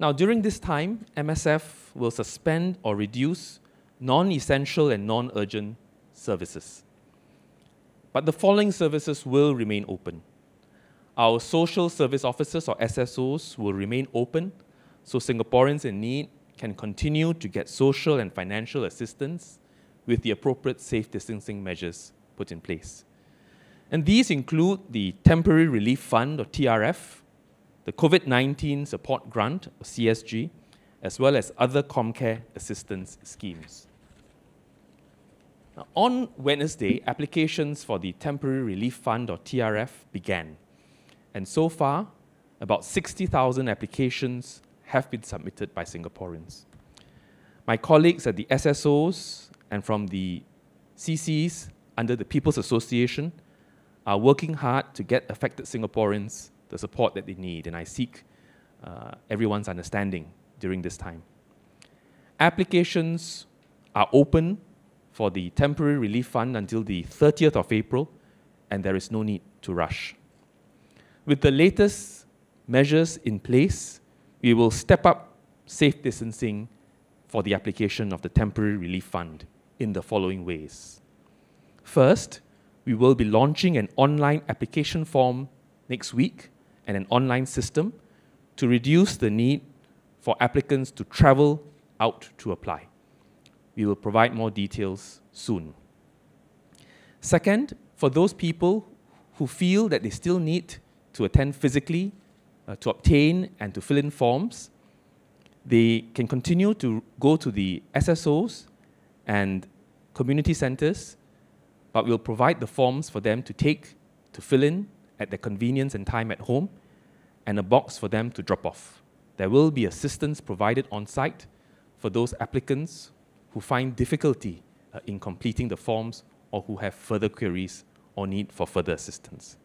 Now, during this time, MSF will suspend or reduce non essential and non urgent services. But the following services will remain open. Our social service offices or SSOs will remain open so Singaporeans in need can continue to get social and financial assistance with the appropriate safe distancing measures put in place. And these include the Temporary Relief Fund or TRF, the COVID 19 Support Grant CSG, as well as other ComCare assistance schemes. Now, on Wednesday, applications for the Temporary Relief Fund or TRF began. And so far, about 60,000 applications have been submitted by Singaporeans. My colleagues at the SSOs and from the CCs under the People's Association are working hard to get affected Singaporeans the support that they need, and I seek uh, everyone's understanding during this time. Applications are open for the temporary relief fund until the 30th of April, and there is no need to rush. With the latest measures in place, we will step up safe distancing for the application of the temporary relief fund in the following ways. First, we will be launching an online application form next week and an online system to reduce the need for applicants to travel out to apply. We will provide more details soon. Second, for those people who feel that they still need to attend physically uh, to obtain and to fill in forms, they can continue to go to the SSOs and community centers, but we'll provide the forms for them to take, to fill in at their convenience and time at home, and a box for them to drop off. There will be assistance provided on site for those applicants who find difficulty uh, in completing the forms or who have further queries or need for further assistance.